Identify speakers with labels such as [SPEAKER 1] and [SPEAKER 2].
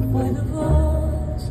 [SPEAKER 1] Where the roads